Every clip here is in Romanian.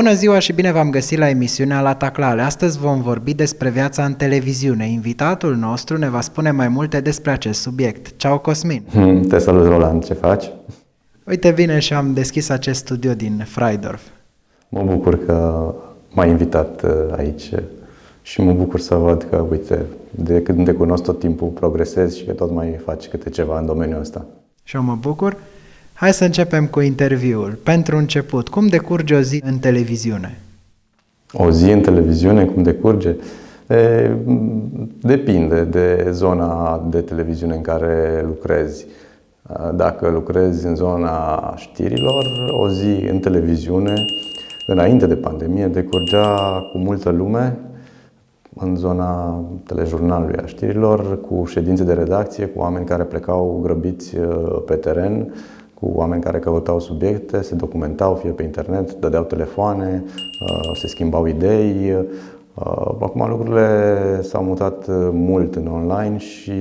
Bună ziua și bine v-am găsit la emisiunea La Taclale. Astăzi vom vorbi despre viața în televiziune. Invitatul nostru ne va spune mai multe despre acest subiect. Ceau, Cosmin! Hmm, te salut, Roland, ce faci? Uite, bine și am deschis acest studio din Freidorf. Mă bucur că m-ai invitat uh, aici și mă bucur să văd că, uite, de când te cunosc tot timpul progresezi și că tot mai faci câte ceva în domeniul ăsta. Și eu mă bucur. Hai să începem cu interviul. Pentru început, cum decurge o zi în televiziune? O zi în televiziune, cum decurge? E, depinde de zona de televiziune în care lucrezi. Dacă lucrezi în zona știrilor, o zi în televiziune, înainte de pandemie, decurgea cu multă lume în zona telejurnalului a știrilor, cu ședințe de redacție, cu oameni care plecau grăbiți uh, pe teren, cu oameni care căutau subiecte, se documentau fie pe internet, dădeau telefoane, uh, se schimbau idei. Uh, acum lucrurile s-au mutat mult în online și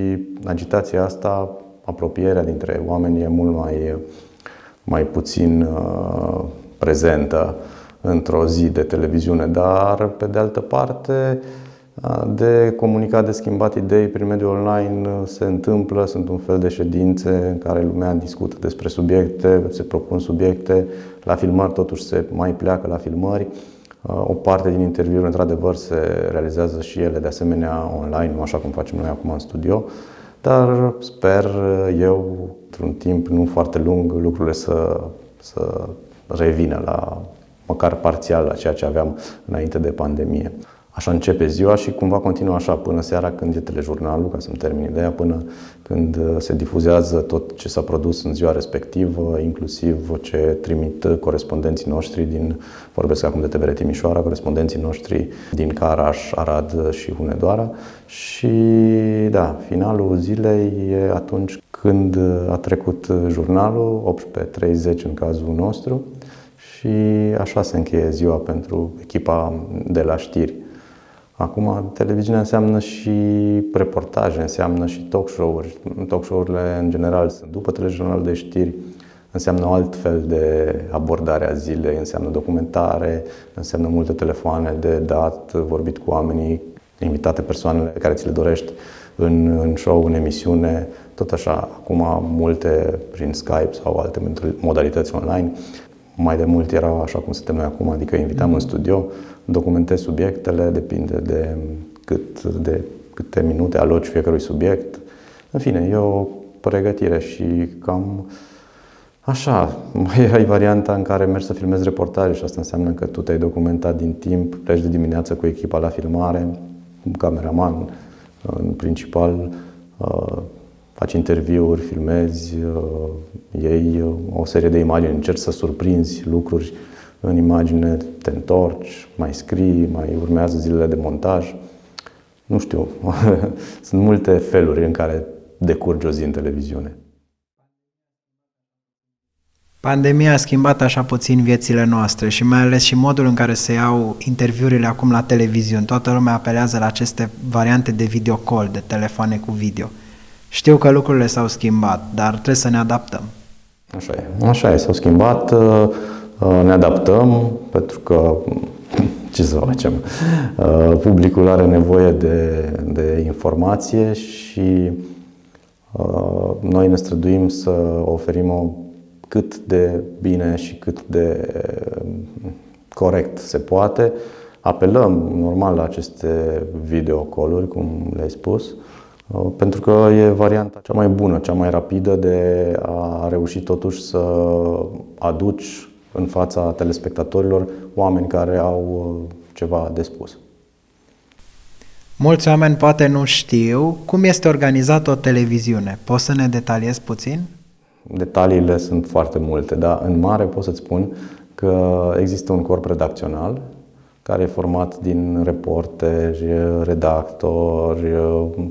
agitația asta, apropierea dintre oameni e mult mai, mai puțin prezentă într-o zi de televiziune, dar pe de altă parte de comunicat, de schimbat idei prin mediul online se întâmplă, sunt un fel de ședințe în care lumea discută despre subiecte, se propun subiecte, la filmări totuși se mai pleacă la filmări. O parte din interviuri, într-adevăr, se realizează și ele de asemenea online, nu așa cum facem noi acum în studio, dar sper eu, într-un timp nu foarte lung, lucrurile să, să revină la măcar parțial la ceea ce aveam înainte de pandemie. Așa începe ziua și cumva continuă așa până seara când e telejurnalul, ca să-mi termin ideea, până când uh, se difuzează tot ce s-a produs în ziua respectivă, inclusiv ce trimit corespondenții noștri din, vorbesc acum de TVR Timișoara, corespondenții noștri din Caraș, Arad și Hunedoara. Și da, finalul zilei e atunci când a trecut jurnalul, 18.30 în cazul nostru, și așa se încheie ziua pentru echipa de la știri. Acum, televiziunea înseamnă și reportaje, înseamnă și talk show-uri. Talk show-urile, în general, sunt după telejurnal de știri, înseamnă alt fel de abordare a zilei, înseamnă documentare, înseamnă multe telefoane de dat, vorbit cu oamenii, invitate persoanele pe care ți le dorești în, în show, în emisiune, tot așa, acum multe prin Skype sau alte modalități online. Mai de mult era așa cum suntem noi acum, adică invitam mm. în studio, documentez subiectele, depinde de cât de câte minute aloci fiecărui subiect. În fine, e o pregătire și cam așa. Mai ai varianta în care mergi să filmezi reportaje și asta înseamnă că tu te-ai documentat din timp, pleci de dimineață cu echipa la filmare, un cameraman în principal, uh, faci interviuri, filmezi, uh, iei o serie de imagini, încerci să surprinzi lucruri în imagine, te întorci, mai scrii, mai urmează zilele de montaj. Nu știu, sunt multe feluri în care decurge o zi în televiziune. Pandemia a schimbat așa puțin viețile noastre și mai ales și modul în care se iau interviurile acum la televiziune. Toată lumea apelează la aceste variante de video call, de telefoane cu video. Știu că lucrurile s-au schimbat, dar trebuie să ne adaptăm. Așa e, așa e, s-au schimbat. Uh, Uh, ne adaptăm pentru că ce să facem? Uh, publicul are nevoie de, de informație și uh, noi ne străduim să oferim o cât de bine și cât de corect se poate. Apelăm normal la aceste videocoluri, cum le-ai spus, pentru că e varianta cea mai bună, cea mai rapidă de a reuși totuși să aduci în fața telespectatorilor oameni care au uh, ceva de spus. Mulți oameni poate nu știu cum este organizată o televiziune. Poți să ne detaliezi puțin? Detaliile sunt foarte multe, dar în mare pot să-ți spun că există un corp redacțional care e format din reporteri, redactori,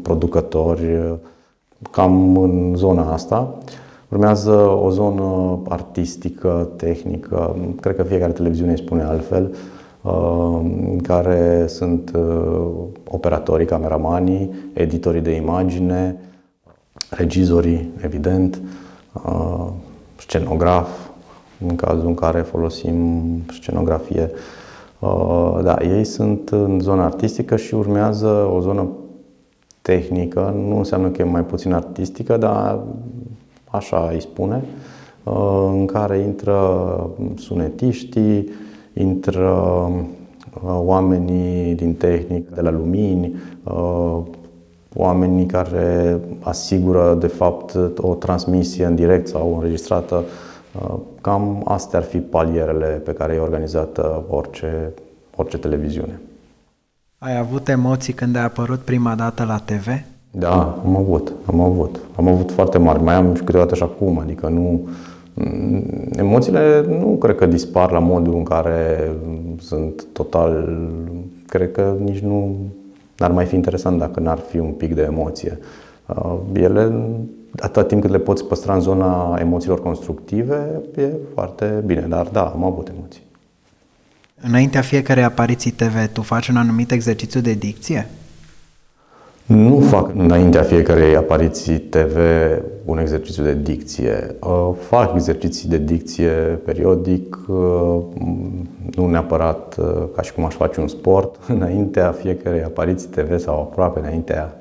producători, cam în zona asta. Urmează o zonă artistică, tehnică, cred că fiecare televiziune îi spune altfel, uh, în care sunt uh, operatorii, cameramanii, editorii de imagine, regizorii, evident, uh, scenograf, în cazul în care folosim scenografie. Uh, da, ei sunt în zona artistică și urmează o zonă tehnică, nu înseamnă că e mai puțin artistică, dar așa îi spune, uh, în care intră sunetiștii, intră uh, oamenii din tehnică, de la lumini, oamenii care asigură de fapt o transmisie în direct sau înregistrată Uh, cam astea ar fi palierele pe care e organizată orice, orice televiziune. Ai avut emoții când ai apărut prima dată la TV? Da, am avut, am avut. Am avut foarte mari. Mai am și câteodată și acum, adică nu... Mm, emoțiile nu cred că dispar la modul în care sunt total... Cred că nici nu ar mai fi interesant dacă n-ar fi un pic de emoție. Uh, ele atâta timp cât le poți păstra în zona emoțiilor constructive, e foarte bine. Dar da, am avut emoții. Înaintea fiecarei apariții TV, tu faci un anumit exercițiu de dicție? Nu fac înaintea fiecarei apariții TV un exercițiu de dicție. Uh, fac exerciții de dicție periodic, uh, nu neapărat uh, ca și cum aș face un sport. Înaintea fiecarei apariții TV sau aproape înaintea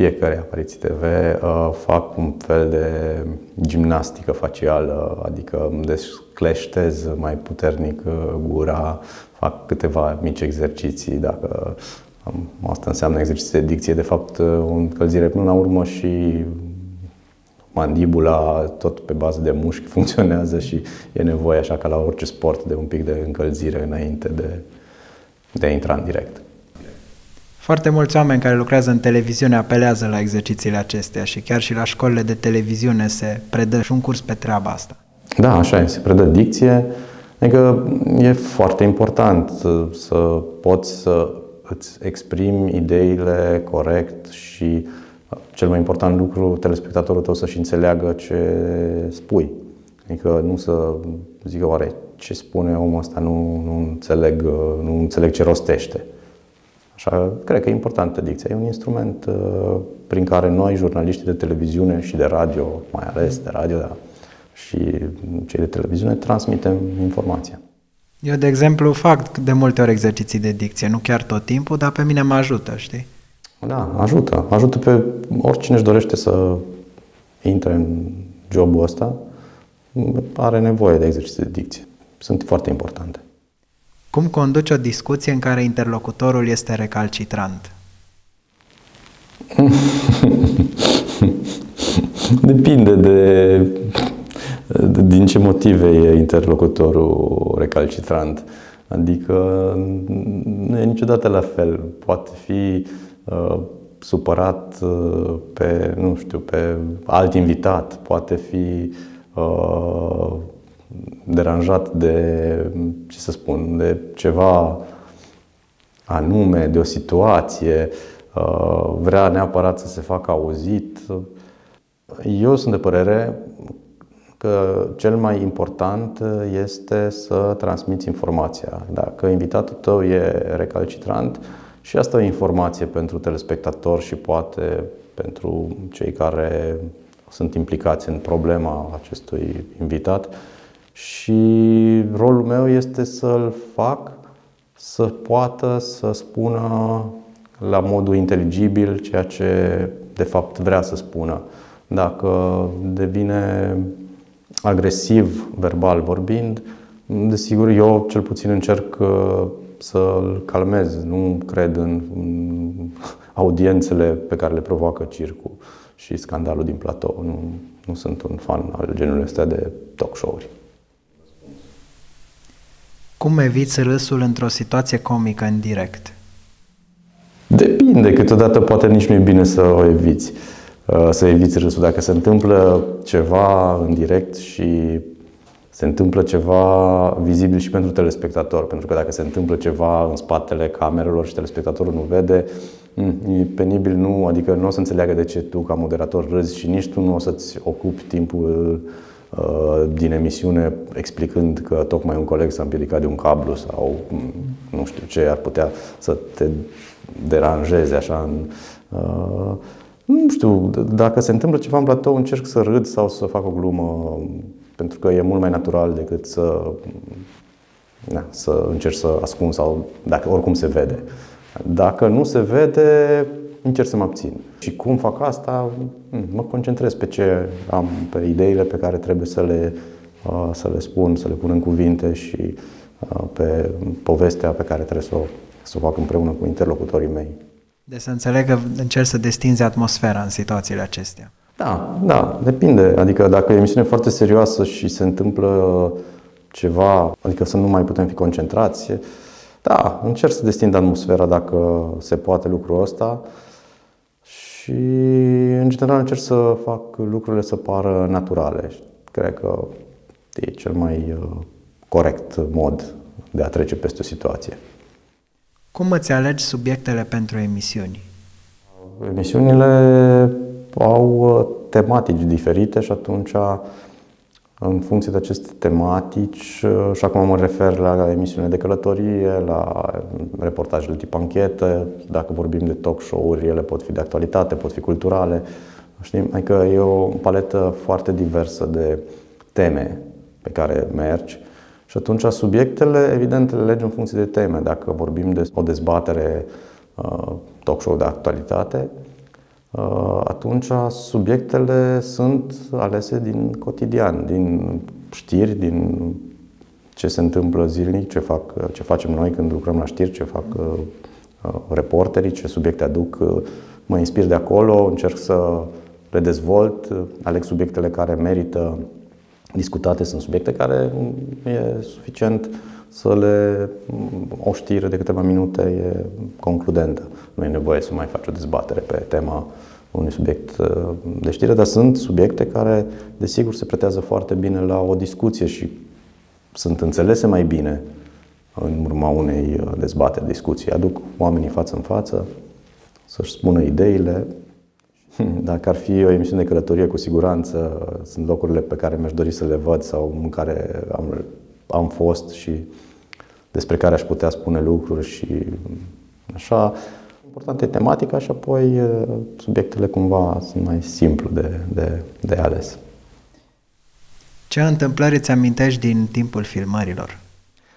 fiecare apariții TV uh, fac un fel de gimnastică facială, adică îmi descleștez mai puternic uh, gura, fac câteva mici exerciții, dacă um, asta înseamnă exerciții de dicție, de fapt uh, o încălzire până la urmă și mandibula tot pe bază de mușchi funcționează și e nevoie, așa ca la orice sport, de un pic de încălzire înainte de, de a intra în direct. Foarte mulți oameni care lucrează în televiziune apelează la exercițiile acestea și chiar și la școlile de televiziune se predă și un curs pe treaba asta. Da, așa e, se predă dicție. Adică e foarte important să poți să îți exprimi ideile corect și cel mai important lucru, telespectatorul tău să-și înțeleagă ce spui. Adică nu să zică oare ce spune omul ăsta, nu, nu, înțeleg, nu înțeleg ce rostește. Așa, cred că e importantă dicția. E un instrument uh, prin care noi, jurnaliștii de televiziune și de radio, mai ales de radio, da, și cei de televiziune, transmitem informația. Eu, de exemplu, fac de multe ori exerciții de dicție, nu chiar tot timpul, dar pe mine mă ajută, știi? Da, ajută. Ajută pe oricine își dorește să intre în jobul ăsta, are nevoie de exerciții de dicție. Sunt foarte importante. Cum conduci o discuție în care interlocutorul este recalcitrant? Depinde de, de din ce motive e interlocutorul recalcitrant. Adică nu e niciodată la fel. Poate fi uh, supărat uh, pe, nu știu, pe alt invitat, poate fi uh, deranjat de, ce să spun, de ceva anume, de o situație, uh, vrea neapărat să se facă auzit. Eu sunt de părere că cel mai important este să transmiți informația. Dacă invitatul tău e recalcitrant, și asta e o informație pentru telespectator și poate pentru cei care sunt implicați în problema acestui invitat, și rolul meu este să-l fac să poată să spună la modul inteligibil ceea ce de fapt vrea să spună. Dacă devine agresiv verbal vorbind, desigur eu cel puțin încerc uh, să-l calmez. Nu cred în audiențele pe care le provoacă circul și scandalul din platou. Nu, nu sunt un fan al genului ăsta de talk show-uri. Cum eviți râsul într-o situație comică în direct? Depinde, câteodată poate nici nu e bine să o eviți. Uh, să eviți râsul. Dacă se întâmplă ceva în direct și se întâmplă ceva vizibil și pentru telespectator, pentru că dacă se întâmplă ceva în spatele camerelor și telespectatorul nu vede, mm, e penibil, nu, adică nu o să înțeleagă de ce tu ca moderator râzi și nici tu nu o să-ți ocupi timpul Uh, din emisiune explicând că tocmai un coleg s-a împiedicat de un cablu sau mm, nu știu ce ar putea să te deranjeze așa în, uh, nu știu, dacă se întâmplă ceva în platou, încerc să râd sau să fac o glumă pentru că e mult mai natural decât să, na, să încerci să ascund sau dacă oricum se vede. Dacă nu se vede, încerc să mă abțin. Și cum fac asta? Hmm, mă concentrez pe ce am, pe ideile pe care trebuie să le, uh, să le spun, să le pun în cuvinte și uh, pe povestea pe care trebuie să o, să o fac împreună cu interlocutorii mei. Deci să înțeleg că încerc să destinzi atmosfera în situațiile acestea. Da, da, depinde. Adică dacă e o emisiune foarte serioasă și se întâmplă ceva, adică să nu mai putem fi concentrați, da, încerc să destind atmosfera dacă se poate lucrul ăsta și în general încerc să fac lucrurile să pară naturale. Cred că e cel mai uh, corect mod de a trece peste o situație. Cum îți alegi subiectele pentru emisiuni? Emisiunile au uh, tematici diferite și atunci în funcție de aceste tematici, uh, și acum mă refer la emisiunile de călătorie, la reportajele tip anchetă, dacă vorbim de talk show-uri, ele pot fi de actualitate, pot fi culturale, știm? Adică e o paletă foarte diversă de teme pe care mergi și atunci subiectele, evident, le legi în funcție de teme. Dacă vorbim de o dezbatere uh, talk show de actualitate, uh, atunci subiectele sunt alese din cotidian, din știri, din ce se întâmplă zilnic, ce, fac, ce facem noi când lucrăm la știri, ce fac uh, reporterii, ce subiecte aduc. Mă inspir de acolo, încerc să le dezvolt, aleg subiectele care merită discutate sunt subiecte care e suficient să le o știre de câteva minute e concludentă. Nu e nevoie să mai faci o dezbatere pe tema unui subiect uh, de știre, dar sunt subiecte care, desigur, se pretează foarte bine la o discuție și sunt înțelese mai bine în urma unei uh, dezbateri, discuții. Aduc oamenii față în față să-și spună ideile, Dacă ar fi o emisiune de călătorie, cu siguranță sunt locurile pe care mi-aș dori să le văd sau în care am, am fost și despre care aș putea spune lucruri și așa. Important e tematica și apoi subiectele cumva sunt mai simplu de, de, de ales. Ce întâmplări îți amintești din timpul filmărilor?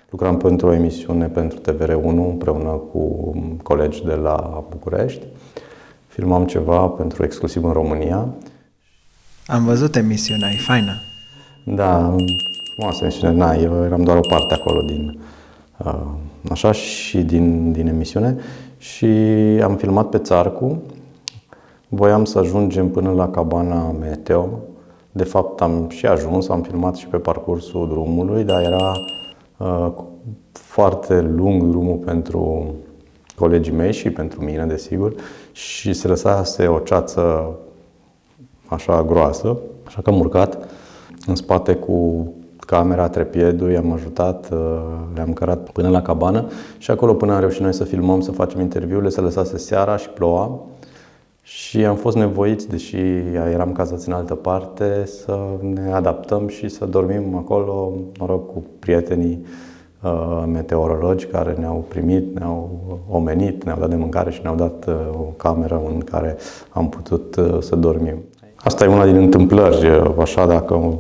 Lucram pentru o emisiune pentru TVR1 împreună cu colegi de la București filmam ceva pentru exclusiv în România. Am văzut emisiunea, e faină. Da, frumoasă emisiune. Na, eu eram doar o parte acolo din, uh, așa, și din, din emisiune și am filmat pe Țarcu. Voiam să ajungem până la cabana Meteo. De fapt, am și ajuns, am filmat și pe parcursul drumului, dar era uh, foarte lung drumul pentru colegii mei și pentru mine, desigur, și se lăsase o ceață așa groasă, așa că am urcat în spate cu camera, trepiedul, i-am ajutat, uh, le-am cărat până la cabană și acolo până am reușit noi să filmăm, să facem interviurile, se lăsase seara și ploua și am fost nevoiți, deși eram cazați în altă parte, să ne adaptăm și să dormim acolo, mă rog, cu prietenii Uh, meteorologi care ne-au primit, ne-au omenit, ne-au dat de mâncare și ne-au dat uh, o cameră în care am putut uh, să dormim. Asta e una din întâmplări, așa dacă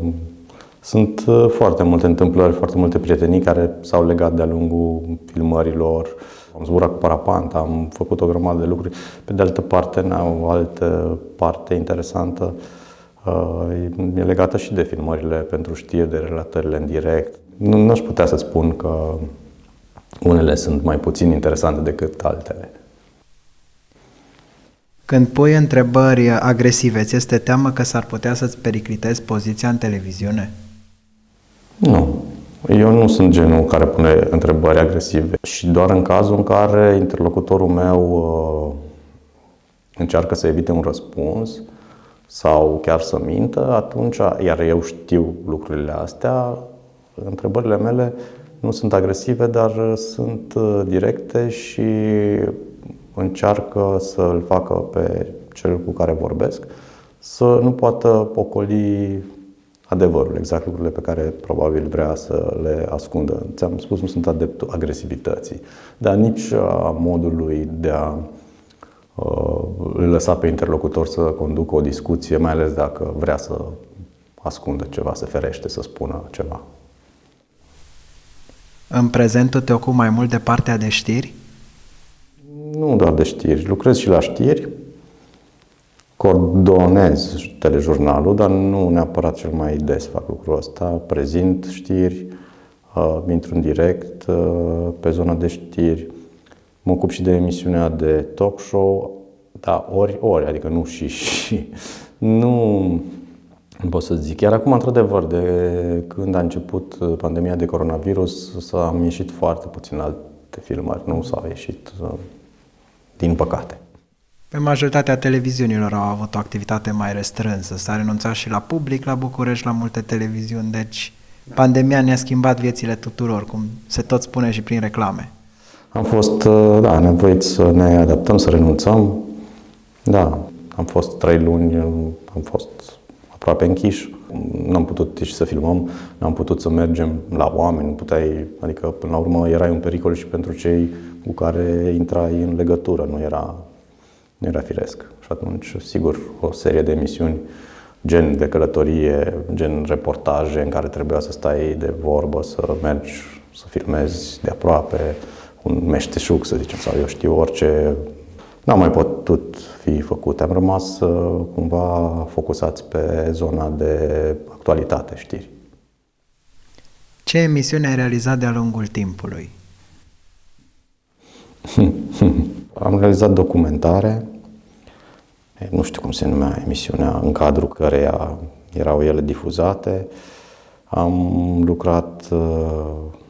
sunt foarte multe întâmplări, foarte multe prietenii care s-au legat de-a lungul filmărilor. Am zburat cu parapant, am făcut o grămadă de lucruri. Pe de altă parte, o altă parte interesantă e legată și de filmările pentru știri, de relatările în direct. Nu aș putea să spun că unele sunt mai puțin interesante decât altele. Când pui întrebări agresive, ți este teamă că s-ar putea să-ți periclitezi poziția în televiziune? Nu. Eu nu sunt genul care pune întrebări agresive și doar în cazul în care interlocutorul meu uh, încearcă să evite un răspuns sau chiar să mintă, atunci, iar eu știu lucrurile astea, Întrebările mele nu sunt agresive, dar sunt uh, directe și încearcă să îl facă pe cel cu care vorbesc să nu poată pocoli adevărul, exact lucrurile pe care probabil vrea să le ascundă. Ți-am spus, nu sunt adeptul agresivității, dar nici a modului de a uh, îl lăsa pe interlocutor să conducă o discuție, mai ales dacă vrea să ascundă ceva, să ferește, să spună ceva. În prezent tu te ocupi mai mult de partea de știri? Nu doar de știri, lucrez și la știri, coordonez telejurnalul, dar nu neapărat cel mai des fac lucrul ăsta. Prezint știri, uh, intru în direct uh, pe zona de știri, mă ocup și de emisiunea de talk show, da, ori, ori, adică nu și și. Nu, nu pot să zic. Iar acum, într-adevăr, de când a început pandemia de coronavirus, s-a ieșit foarte puțin alte filmări. Nu s-au ieșit, uh, din păcate. Pe majoritatea televiziunilor au avut o activitate mai restrânsă. S-a renunțat și la public la București, la multe televiziuni, deci pandemia ne-a schimbat viețile tuturor, cum se tot spune și prin reclame. Am fost, uh, da, nevoit să ne adaptăm, să renunțăm. Da, am fost trei luni, am fost aproape închiși. Nu am putut nici să filmăm, nu am putut să mergem la oameni, nu puteai, adică până la urmă erai un pericol și pentru cei cu care intrai în legătură, nu era, nu era firesc. Și atunci, sigur, o serie de emisiuni gen de călătorie, gen reportaje în care trebuia să stai de vorbă, să mergi, să filmezi de aproape, un meșteșug, să zicem, sau eu știu, orice N-am mai putut fi făcut. Am rămas uh, cumva focusați pe zona de actualitate, știri. Ce emisiune ai realizat de-a lungul timpului? Am realizat documentare, nu știu cum se numea emisiunea, în cadrul căreia erau ele difuzate. Am lucrat uh,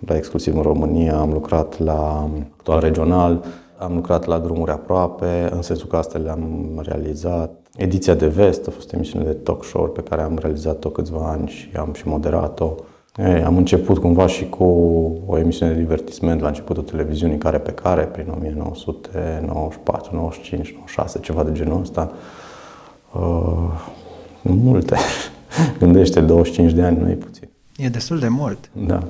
la exclusiv în România, am lucrat la actual regional, am lucrat la drumuri aproape, în sensul că astea le-am realizat. Ediția de vest a fost o emisiune de talk show pe care am realizat-o câțiva ani și am și moderat-o. Ei, am început cumva și cu o emisiune de divertisment la începutul televiziunii care pe care, prin 1994, 95, 96, ceva de genul ăsta. Uh, multe. Gândește, 25 de ani, nu e puțin. E destul de mult. Da.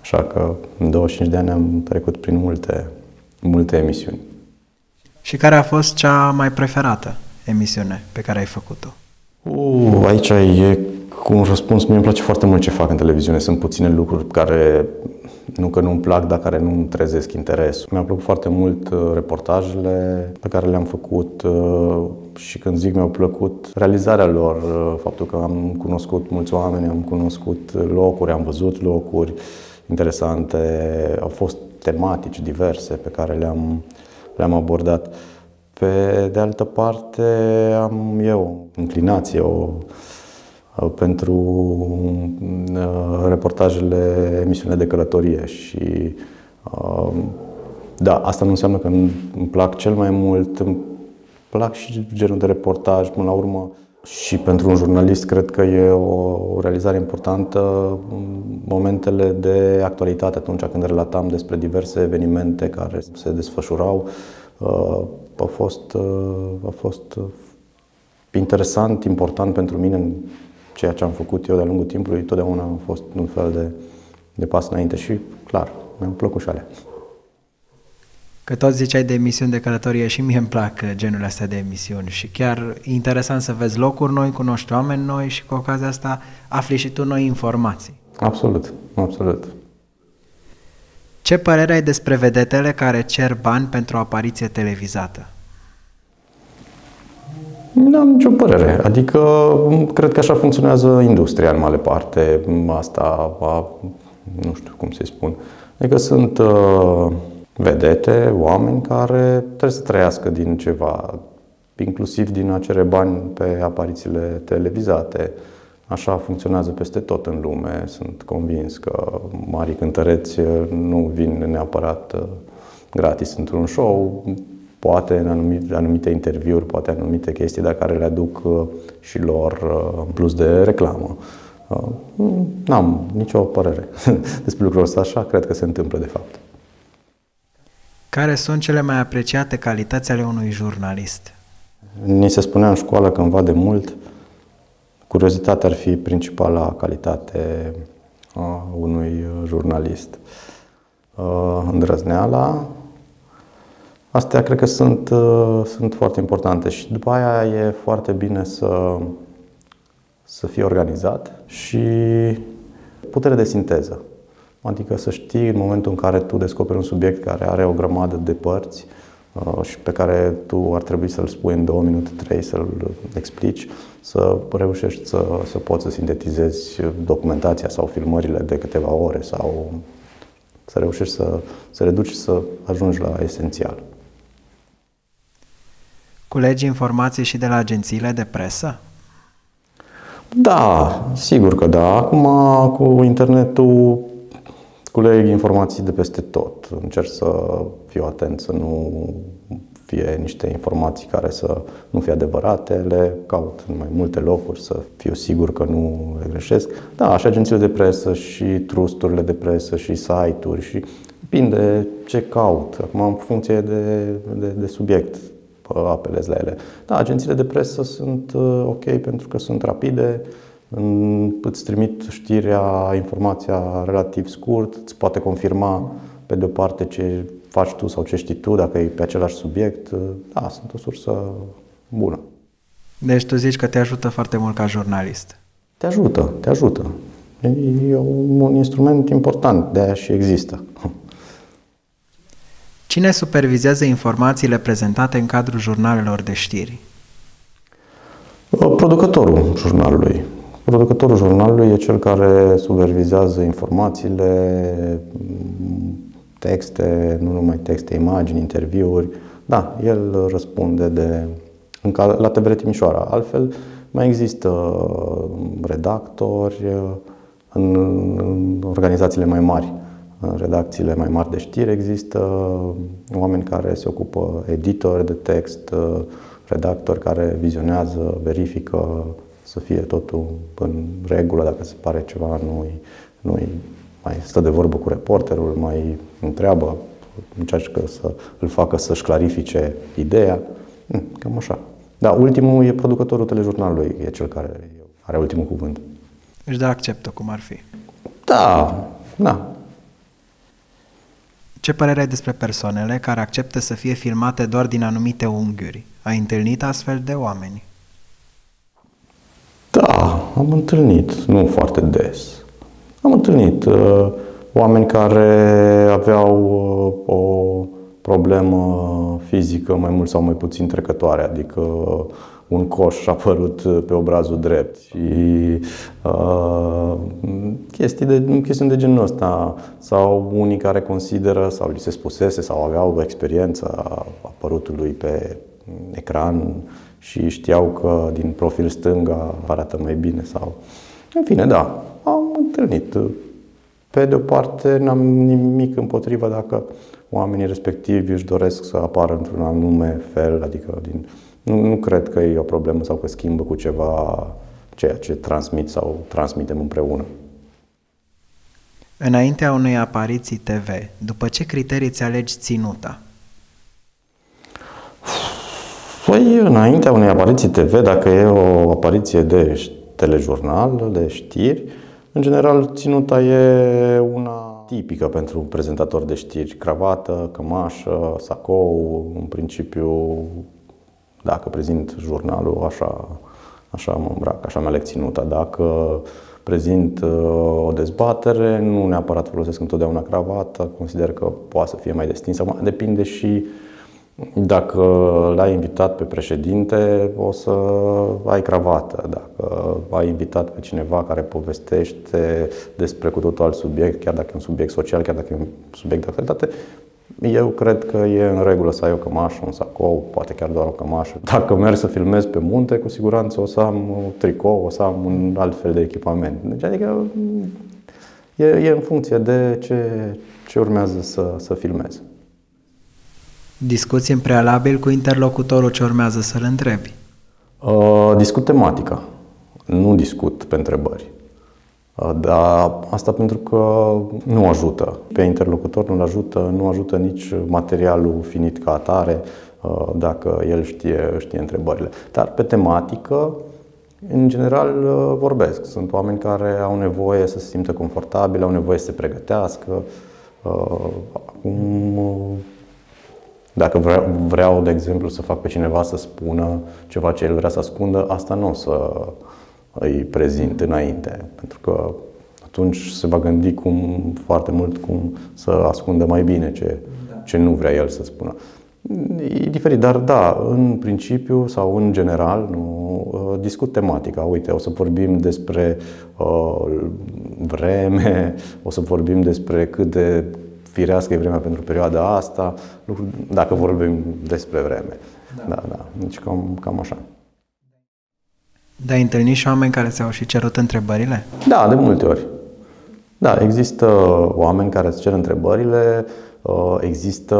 Așa că în 25 de ani am trecut prin multe multe emisiuni. Și care a fost cea mai preferată emisiune pe care ai făcut-o? Uh, aici e cu un răspuns. Mie îmi place foarte mult ce fac în televiziune. Sunt puține lucruri care nu că nu-mi plac, dar care nu-mi trezesc interes. Mi-au plăcut foarte mult uh, reportajele pe care le-am făcut uh, și când zic mi-au plăcut realizarea lor, uh, faptul că am cunoscut mulți oameni, am cunoscut locuri, am văzut locuri interesante, au fost tematici diverse pe care le-am, le-am abordat. Pe de altă parte, am eu o inclinație o, pentru uh, reportajele, emisiunile de călătorie și uh, da, asta nu înseamnă că îmi plac cel mai mult, îmi plac și genul de reportaj, până la urmă și pentru un jurnalist cred că e o, realizare importantă momentele de actualitate atunci când relatam despre diverse evenimente care se desfășurau. Uh, a fost, uh, a fost uh, interesant, important pentru mine în ceea ce am făcut eu de-a lungul timpului. Totdeauna a fost un fel de, de pas înainte și, clar, mi-am plăcut și alea. Că tot ziceai de emisiuni de călătorie și mie îmi plac genul astea de emisiuni și chiar e interesant să vezi locuri noi, cunoști oameni noi și cu ocazia asta afli și tu noi informații. Absolut, absolut. Ce părere ai despre vedetele care cer bani pentru o apariție televizată? Nu am nicio părere. Adică, cred că așa funcționează industria în mare parte. Asta, a, nu știu cum să-i spun. Adică sunt uh, vedete, oameni care trebuie să trăiască din ceva, inclusiv din a cere bani pe aparițiile televizate. Așa funcționează peste tot în lume. Sunt convins că mari cântăreți nu vin neapărat uh, gratis într-un show, poate în anumite, anumite interviuri, poate anumite chestii, dar care le aduc uh, și lor uh, în plus de reclamă. N-am nicio părere despre lucrul ăsta, așa cred că se întâmplă de fapt. Care sunt cele mai apreciate calități ale unui jurnalist? Ni se spunea în școală cândva de mult, curiozitatea ar fi principala calitate a unui jurnalist. Îndrăzneala, astea cred că sunt, sunt foarte importante și după aia e foarte bine să să fie organizat și putere de sinteză. Adică să știi în momentul în care tu descoperi un subiect care are o grămadă de părți uh, și pe care tu ar trebui să-l spui în două minute, trei, să-l explici, să reușești să, să poți să sintetizezi documentația sau filmările de câteva ore sau să reușești să, să reduci să ajungi la esențial. Culegi informații și de la agențiile de presă? Da, sigur că da. Acum cu internetul culeg informații de peste tot. Încerc să fiu atent să nu fie niște informații care să nu fie adevărate, le caut în mai multe locuri să fiu sigur că nu le greșesc. Da, și agențiile de presă și trusturile de presă și site-uri și depinde ce caut. Acum în funcție de, de, de subiect apelez la ele. Da, agențiile de presă sunt uh, ok pentru că sunt rapide, îți trimit știrea, informația relativ scurt, îți poate confirma pe de o parte ce faci tu sau ce știi tu, dacă e pe același subiect. Da, sunt o sursă bună. Deci tu zici că te ajută foarte mult ca jurnalist. Te ajută, te ajută. E un instrument important, de aia și există. Cine supervizează informațiile prezentate în cadrul jurnalelor de știri? Producătorul jurnalului. Producătorul jurnalului e cel care supervizează informațiile, texte, nu numai texte, imagini, interviuri. Da, el răspunde de, la TVR Timișoara. Altfel, mai există redactori în organizațiile mai mari. În redacțiile mai mari de știri există oameni care se ocupă editori de text, redactori care vizionează, verifică să fie totul în regulă, dacă se pare ceva nu nu mai stă de vorbă cu reporterul, mai întreabă, încearcă să îl facă să-și clarifice ideea. Hm, cam așa. Da, ultimul e producătorul telejurnalului, e cel care are ultimul cuvânt. Își da acceptă cum ar fi. Da, da. Ce părere ai despre persoanele care acceptă să fie filmate doar din anumite unghiuri? Ai întâlnit astfel de oameni? Da, am întâlnit, nu foarte des. Am întâlnit uh, oameni care aveau uh, o problemă fizică mai mult sau mai puțin trecătoare, adică un coș a apărut pe obrazul drept și uh, chestii de, chestiuni de genul ăsta sau unii care consideră sau li se spusese sau aveau experiența apărutului pe ecran și știau că din profil stânga arată mai bine sau... În fine, da, am întâlnit. Pe de o parte, n-am nimic împotriva dacă oamenii respectivi își doresc să apară într-un anume fel, adică din, nu, nu cred că e o problemă sau că schimbă cu ceva ceea ce transmit sau transmitem împreună. Înaintea unei apariții TV, după ce criterii ți alegi ținuta? Păi, înaintea unei apariții TV, dacă e o apariție de telejurnal, de știri, în general, ținuta e una tipică pentru un prezentator de știri. Cravată, cămașă, sacou, în principiu, dacă prezint jurnalul, așa, așa mă îmbrac, așa mi-aleg ținuta. Dacă prezint uh, o dezbatere, nu neapărat folosesc întotdeauna cravată, consider că poate să fie mai destinsă. Depinde și dacă l-ai invitat pe președinte, o să ai cravată. Dacă ai invitat pe cineva care povestește despre cu totul alt subiect, chiar dacă e un subiect social, chiar dacă e un subiect de actualitate, eu cred că e în regulă să ai o cămașă, un sacou, poate chiar doar o cămașă. Dacă merg să filmez pe munte, cu siguranță o să am un tricou, o să am un alt fel de echipament. Deci, adică, e, e în funcție de ce, ce urmează să, să filmez. Discuți în prealabil cu interlocutorul ce urmează să-l întrebi. Uh, discut tematica, nu discut pe întrebări. Uh, dar asta pentru că nu ajută. Pe interlocutor nu-l ajută, nu ajută nici materialul finit ca atare, uh, dacă el știe, știe întrebările. Dar pe tematică, în general, uh, vorbesc. Sunt oameni care au nevoie să se simtă confortabil, au nevoie să se pregătească. Acum, dacă vreau, vreau, de exemplu, să fac pe cineva să spună ceva ce el vrea să ascundă, asta nu o să, îi prezint înainte, pentru că atunci se va gândi cum, foarte mult cum să ascundă mai bine ce, da. ce nu vrea el să spună. E diferit, dar da, în principiu sau în general, nu, uh, discut tematica. Uite, o să vorbim despre uh, vreme, o să vorbim despre cât de firească e vremea pentru perioada asta, lucruri, dacă vorbim despre vreme. Da, da, da. deci cam, cam așa. Da, ai întâlnit și oameni care ți-au și cerut întrebările? Da, de multe ori. Da, există oameni care îți cer întrebările, uh, există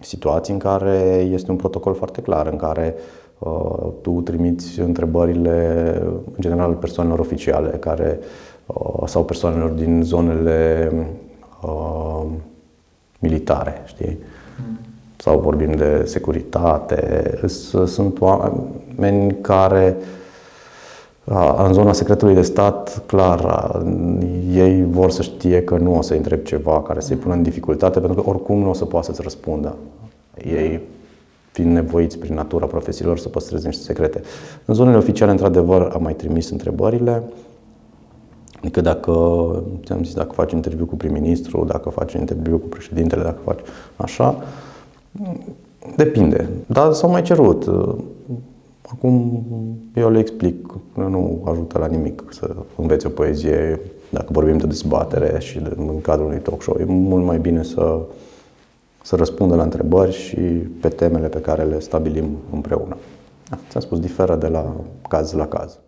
situații în care este un protocol foarte clar, în care uh, tu trimiți întrebările, în general, persoanelor oficiale care, uh, sau persoanelor din zonele uh, militare, știi? Mm. Sau vorbim de securitate. Sunt oameni care în zona secretului de stat, clar, ei vor să știe că nu o să întreb ceva care să-i pună în dificultate, pentru că oricum nu o să poată să-ți răspundă. Ei fiind nevoiți prin natura profesiilor să păstreze niște secrete. În zonele oficiale, într-adevăr, am mai trimis întrebările. Adică dacă, ți-am zis, dacă faci interviu cu prim-ministru, dacă faci interviu cu președintele, dacă faci așa, depinde. Dar s-au mai cerut. Acum eu le explic, nu ajută la nimic să înveți o poezie dacă vorbim de dezbatere și de, în cadrul unui talk show. E mult mai bine să, să răspundă la întrebări și pe temele pe care le stabilim împreună. Da, ți-am spus, diferă de la caz la caz.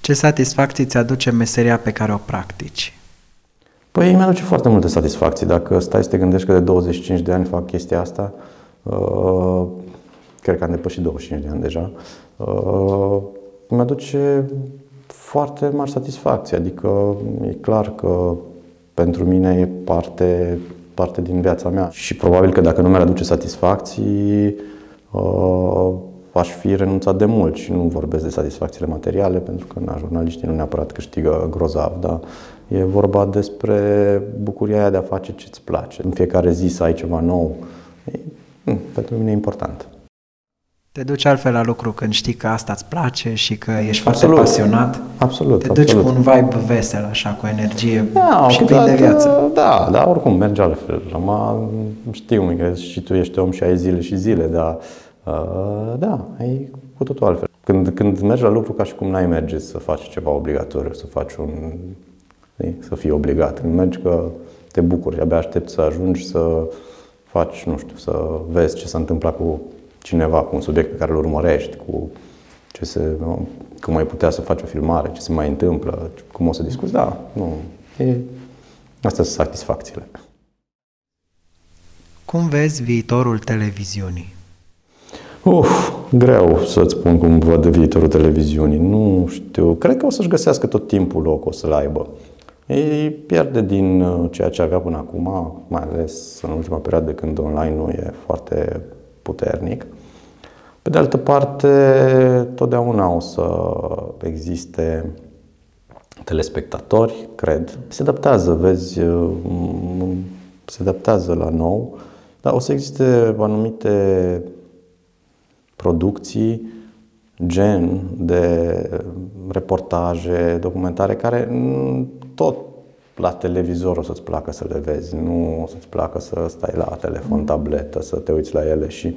Ce satisfacții ți aduce meseria pe care o practici? Păi mi aduce foarte multe satisfacții. Dacă stai să te gândești că de 25 de ani fac chestia asta, uh, cred că am depășit 25 de ani deja, uh, mi-aduce foarte mari satisfacții. Adică e clar că pentru mine e parte, parte din viața mea. Și probabil că dacă nu mi-ar aduce satisfacții, uh, aș fi renunțat de mult și nu vorbesc de satisfacțiile materiale, pentru că na, jurnaliștii nu neapărat câștigă grozav, dar e vorba despre bucuria aia de a face ce-ți place. În fiecare zi să ai ceva nou. E, pentru mine e important. Te duci altfel la lucru când știi că asta îți place și că ești absolut. foarte pasionat. Absolut. Te duci absolut. cu un vibe vesel, așa, cu energie da, și plin de viață. Da, da, oricum merge altfel. Acum știu că și tu ești om și ai zile și zile, dar uh, da, ai cu totul altfel. Când, când mergi la lucru ca și cum n-ai merge să faci ceva obligatoriu, să faci un... să fii obligat. Când mergi că te bucuri, abia aștept să ajungi să faci, nu știu, să vezi ce s-a întâmplat cu cineva, cu un subiect pe care îl urmărești, cu ce se, nu, cum ai putea să faci o filmare, ce se mai întâmplă, cum o să discuți, da, nu. E, astea sunt satisfacțiile. Cum vezi viitorul televiziunii? Uf, greu să-ți spun cum văd viitorul televiziunii. Nu știu. Cred că o să-și găsească tot timpul loc, o să-l aibă. Ei pierde din uh, ceea ce avea până acum, mai ales în ultima perioadă când online nu e foarte puternic. Pe de altă parte, totdeauna o să existe telespectatori, cred. Se adaptează, vezi, mm, se adaptează la nou, dar o să existe anumite producții, gen de reportaje, documentare, care tot la televizor o să-ți placă să le vezi, nu o să-ți placă să stai la telefon, tabletă, să te uiți la ele și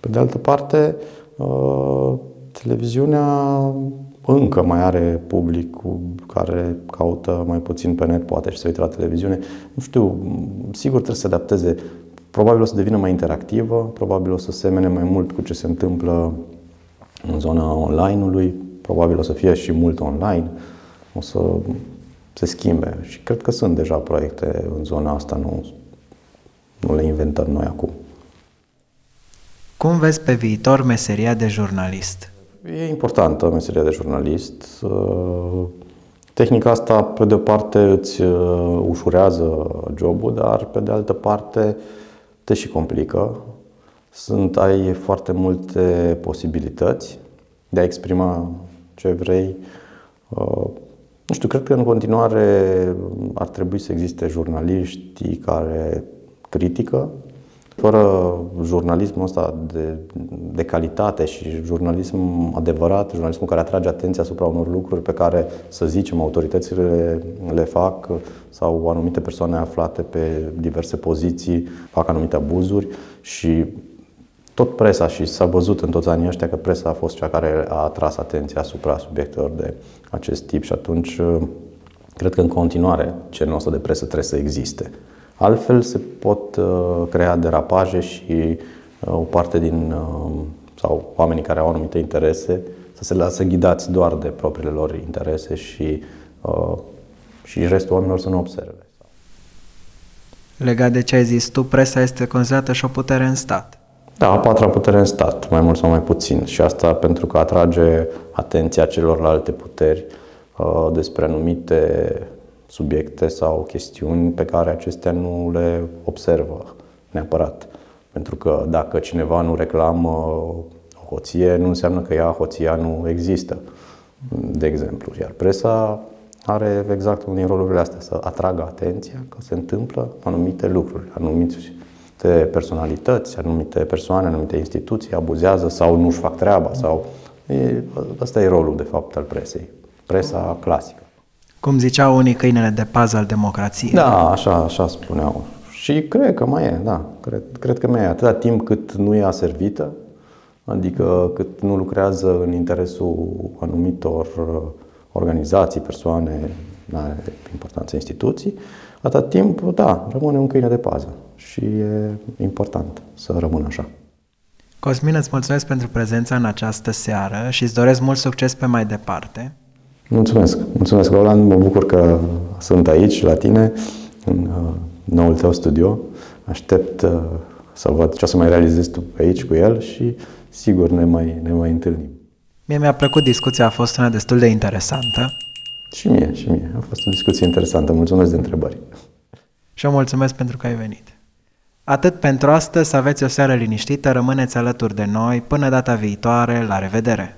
pe de altă parte uh, televiziunea încă mai are public care caută mai puțin pe net, poate și se uită la televiziune. Nu știu, sigur trebuie să se adapteze. Probabil o să devină mai interactivă, probabil o să semene mai mult cu ce se întâmplă în zona online-ului, probabil o să fie și mult online, o să se schimbe. Și cred că sunt deja proiecte în zona asta, nu, nu le inventăm noi acum. Cum vezi pe viitor meseria de jurnalist? E importantă meseria de jurnalist. Tehnica asta, pe de o parte, îți uh, ușurează jobul, dar pe de altă parte te și complică. Sunt, ai foarte multe posibilități de a exprima ce vrei. Uh, nu știu, cred că în continuare ar trebui să existe jurnaliști care critică fără jurnalismul ăsta de, de calitate și jurnalism adevărat, jurnalismul care atrage atenția asupra unor lucruri pe care, să zicem, autoritățile le fac sau anumite persoane aflate pe diverse poziții fac anumite abuzuri și tot presa și s-a văzut în toți anii ăștia că presa a fost cea care a atras atenția asupra subiectelor de acest tip și atunci cred că în continuare genul ăsta de presă trebuie să existe. Altfel se pot uh, crea derapaje și uh, o parte din, uh, sau oamenii care au anumite interese, să se lasă ghidați doar de propriile lor interese și, și restul oamenilor să nu observe. Legat de ce ai zis tu, presa este considerată și o putere în stat. Da, a patra putere în stat, mai mult sau mai puțin. Și asta pentru că atrage atenția celorlalte puteri despre anumite subiecte sau chestiuni pe care acestea nu le observă neapărat. Pentru că dacă cineva nu reclamă o hoție, nu înseamnă că ea, hoția, nu există, de exemplu. Iar presa are exact unul din rolurile astea, să atragă atenția că se întâmplă anumite lucruri, anumite personalități, anumite persoane, anumite instituții abuzează sau nu-și fac treaba. Sau... E, asta e rolul, de fapt, al presei. Presa clasică. Cum ziceau unii, câinele de pază al democrației. Da, așa, așa spuneau. Și cred că mai e, da. Cred, cred că mai e. Atâta timp cât nu e aservită, adică cât nu lucrează în interesul anumitor uh, organizații, persoane, are importanță instituții, atâta timp, da, rămâne un câine de pază. Și e important să rămână așa. Cosmin, îți mulțumesc pentru prezența în această seară și îți doresc mult succes pe mai departe. Mulțumesc. Mulțumesc, Roland. Mă bucur că sunt aici, la tine, în uh, noul tău studio. Aștept uh, să văd ce o să mai realizezi tu pe aici cu el și sigur ne mai, ne mai întâlnim. Mie mi-a plăcut discuția, a fost una destul de interesantă. Și mie, și mie. A fost o discuție interesantă. Mulțumesc de întrebări. Și eu mulțumesc pentru că ai venit. Atât pentru astăzi, să aveți o seară liniștită, rămâneți alături de noi, până data viitoare, la revedere!